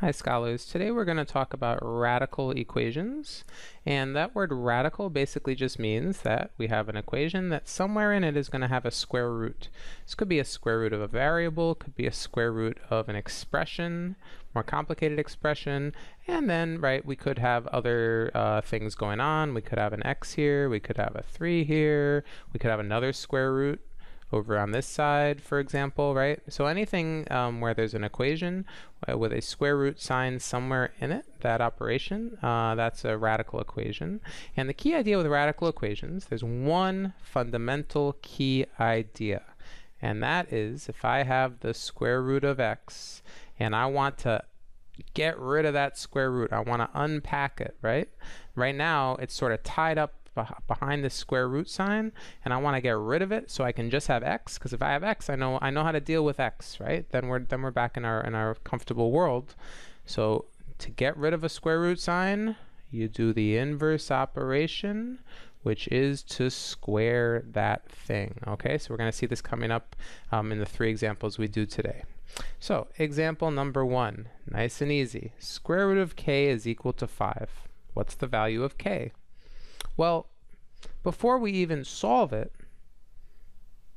Hi scholars, today we're going to talk about radical equations and that word radical basically just means that we have an equation that somewhere in it is going to have a square root. This could be a square root of a variable, could be a square root of an expression, more complicated expression, and then right we could have other uh, things going on. We could have an x here, we could have a 3 here, we could have another square root over on this side, for example, right? So anything um, where there's an equation uh, with a square root sign somewhere in it, that operation, uh, that's a radical equation. And the key idea with radical equations, there's one fundamental key idea. And that is if I have the square root of x and I want to get rid of that square root, I want to unpack it, right? Right now, it's sort of tied up behind the square root sign and I want to get rid of it so I can just have x because if I have x I know I know how to deal with x right? Then we're then we're back in our in our comfortable world. So to get rid of a square root sign you do the inverse operation which is to square that thing okay? So we're going to see this coming up um, in the three examples we do today. So example number one nice and easy. Square root of k is equal to 5 what's the value of k well, before we even solve it,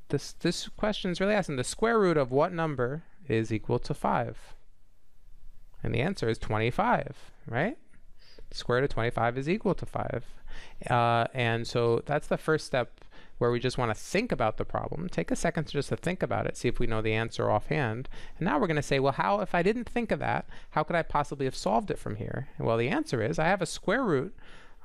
this, this question is really asking the square root of what number is equal to 5? And the answer is 25, right? The square root of 25 is equal to 5. Uh, and so that's the first step where we just want to think about the problem. Take a second just to think about it, see if we know the answer offhand. And now we're going to say, well, how, if I didn't think of that, how could I possibly have solved it from here? Well, the answer is I have a square root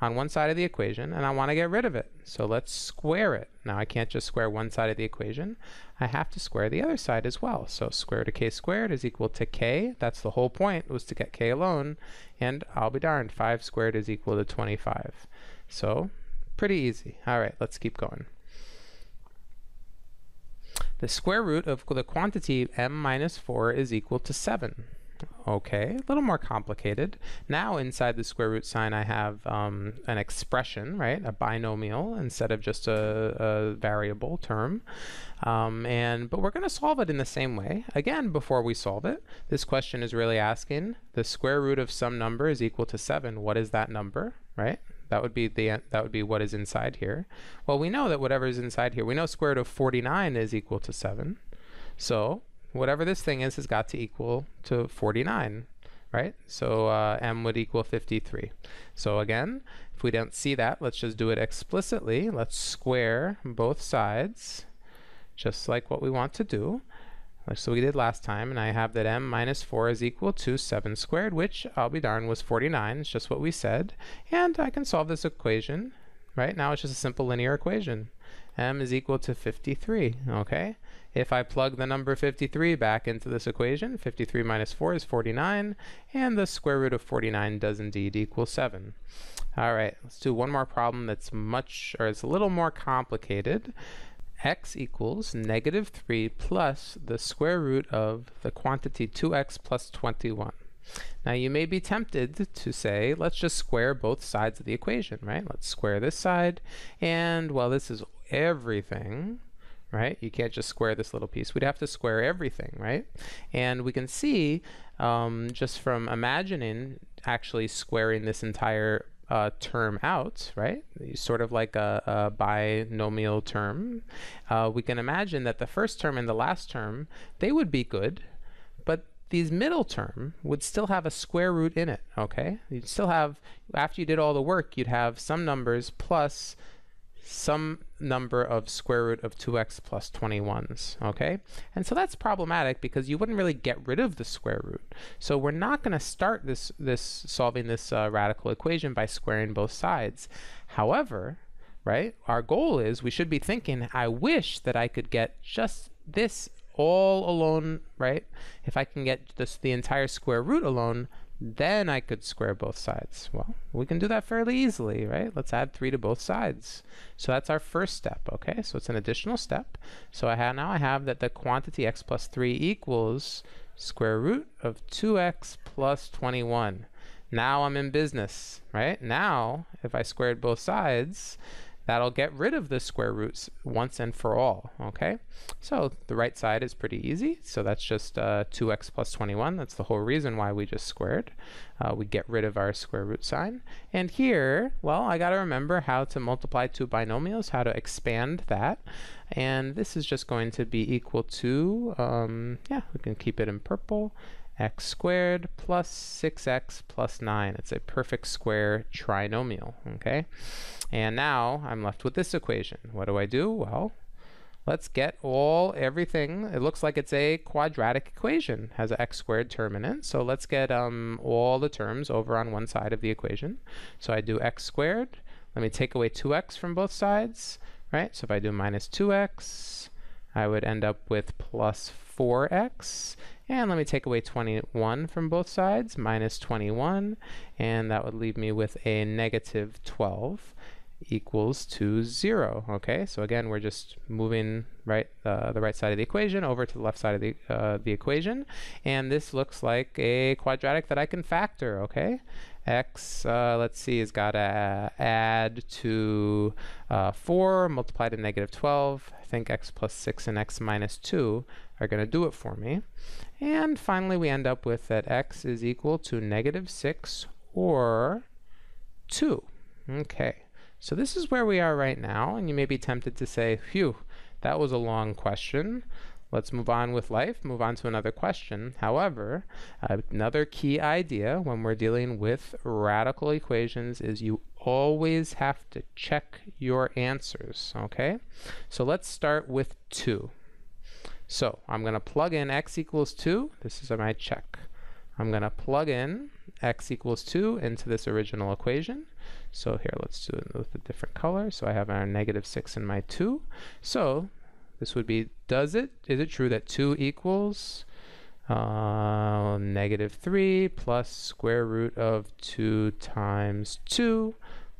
on one side of the equation and I want to get rid of it. So let's square it. Now I can't just square one side of the equation. I have to square the other side as well. So square root of k squared is equal to k. That's the whole point was to get k alone. And I'll be darned, 5 squared is equal to 25. So pretty easy. All right, let's keep going. The square root of the quantity m minus 4 is equal to 7. Okay, a little more complicated. Now inside the square root sign I have um, an expression, right? A binomial instead of just a, a variable term. Um, and But we're going to solve it in the same way. Again, before we solve it, this question is really asking the square root of some number is equal to 7. What is that number, right? That would be the that would be what is inside here. Well, we know that whatever is inside here, we know square root of 49 is equal to 7. So whatever this thing is has got to equal to 49 right? So uh, m would equal 53. So again, if we don't see that, let's just do it explicitly. Let's square both sides, just like what we want to do. Like so we did last time, and I have that m minus 4 is equal to 7 squared, which, I'll be darned, was 49. It's just what we said. And I can solve this equation, right? Now it's just a simple linear equation. M is equal to 53, okay? If I plug the number 53 back into this equation, 53 minus 4 is 49, and the square root of 49 does indeed equal 7. All right, let's do one more problem that's much, or it's a little more complicated. x equals negative 3 plus the square root of the quantity 2x plus 21. Now you may be tempted to say, let's just square both sides of the equation, right? Let's square this side, and well, this is everything, right? You can't just square this little piece. We'd have to square everything, right? And we can see um, just from imagining actually squaring this entire uh, term out, right? Sort of like a, a binomial term. Uh, we can imagine that the first term and the last term, they would be good, but these middle term would still have a square root in it, okay? You'd still have, after you did all the work, you'd have some numbers plus some number of square root of 2x plus 21s, okay? And so that's problematic because you wouldn't really get rid of the square root. So we're not going to start this, this solving this uh, radical equation by squaring both sides. However, right, our goal is we should be thinking, I wish that I could get just this all alone, right? If I can get this the entire square root alone, then I could square both sides. Well, we can do that fairly easily, right? Let's add 3 to both sides. So that's our first step, okay? So it's an additional step. So I have now I have that the quantity x plus 3 equals square root of 2x plus 21. Now I'm in business, right? Now, if I squared both sides, that'll get rid of the square roots once and for all, okay? So the right side is pretty easy. So that's just uh, 2x plus 21. That's the whole reason why we just squared. Uh, we get rid of our square root sign. And here, well, I got to remember how to multiply two binomials, how to expand that. And this is just going to be equal to, um, yeah, we can keep it in purple, x squared plus 6x plus 9. It's a perfect square trinomial, okay? And now I'm left with this equation. What do I do? Well, let's get all everything. It looks like it's a quadratic equation, has an x squared term in it. So let's get um, all the terms over on one side of the equation. So I do x squared. Let me take away 2x from both sides, right? So if I do minus 2x, I would end up with plus 4x. And let me take away 21 from both sides, minus 21, and that would leave me with a negative 12 equals to 0. Okay, so again, we're just moving right uh, the right side of the equation over to the left side of the, uh, the equation. And this looks like a quadratic that I can factor, okay? x, uh, let's see, has got to add to uh, 4 multiply to negative 12. I think x plus 6 and x minus 2 are going to do it for me. And finally, we end up with that x is equal to negative 6 or 2. Okay, so this is where we are right now, and you may be tempted to say, phew, that was a long question. Let's move on with life, move on to another question. However, another key idea when we're dealing with radical equations is you always have to check your answers, okay? So let's start with 2. So I'm going to plug in x equals 2. This is my check. I'm going to plug in x equals 2 into this original equation. So here, let's do it with a different color. So I have our negative 6 and my 2. So this would be, does it, is it true that 2 equals uh, negative 3 plus square root of 2 times 2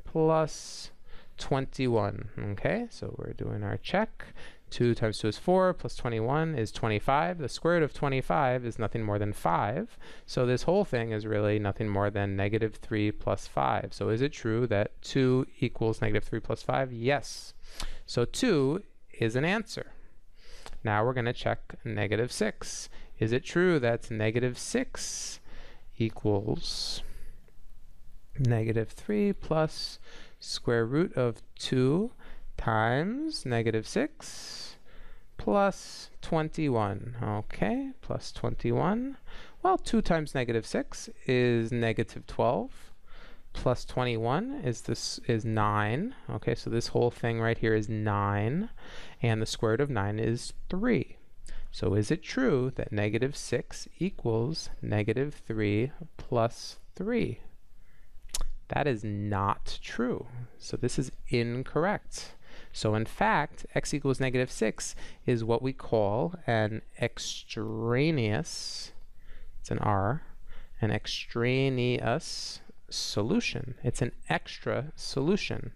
plus 21. Okay, so we're doing our check. 2 times 2 is 4, plus 21 is 25. The square root of 25 is nothing more than 5. So this whole thing is really nothing more than negative 3 plus 5. So is it true that 2 equals negative 3 plus 5? Yes. So 2 is an answer. Now we're going to check negative 6. Is it true that negative 6 equals negative 3 plus square root of 2 times negative 6 plus 21. Okay, plus 21. Well, 2 times negative 6 is negative 12. Plus 21 is this is 9. Okay, so this whole thing right here is 9. And the square root of 9 is 3. So is it true that negative 6 equals negative 3 plus 3? That is not true. So this is incorrect. So in fact, x equals negative 6 is what we call an extraneous, it's an R, an extraneous solution. It's an extra solution.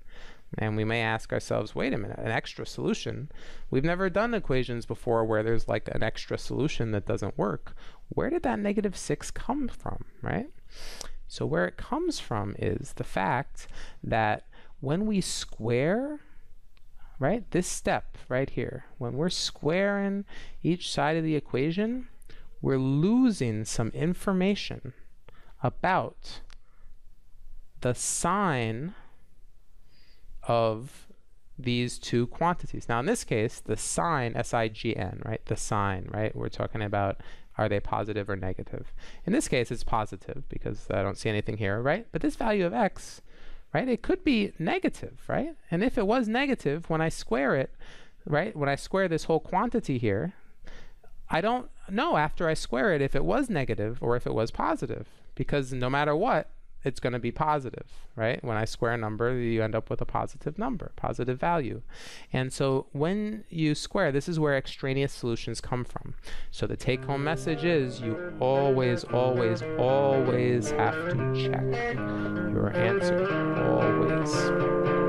And we may ask ourselves, wait a minute, an extra solution? We've never done equations before where there's like an extra solution that doesn't work. Where did that negative 6 come from, right? So where it comes from is the fact that when we square right? This step right here, when we're squaring each side of the equation, we're losing some information about the sign of these two quantities. Now in this case, the sign, S-I-G-N, right? The sign, right? We're talking about are they positive or negative. In this case, it's positive because I don't see anything here, right? But this value of x right? It could be negative, right? And if it was negative, when I square it, right, when I square this whole quantity here, I don't know after I square it if it was negative or if it was positive, because no matter what, it's going to be positive, right? When I square a number, you end up with a positive number, positive value. And so when you square, this is where extraneous solutions come from. So the take home message is you always, always, always have to check your answer. Always.